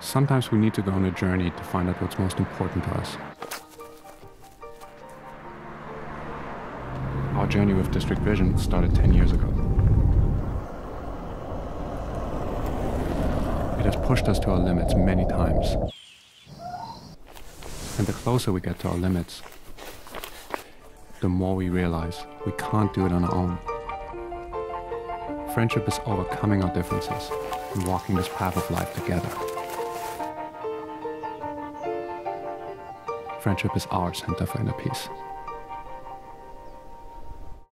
Sometimes we need to go on a journey to find out what's most important to us. Our journey with District Vision started 10 years ago. It has pushed us to our limits many times. And the closer we get to our limits, the more we realize we can't do it on our own. Friendship is overcoming our differences and walking this path of life together. Friendship is our center for inner peace.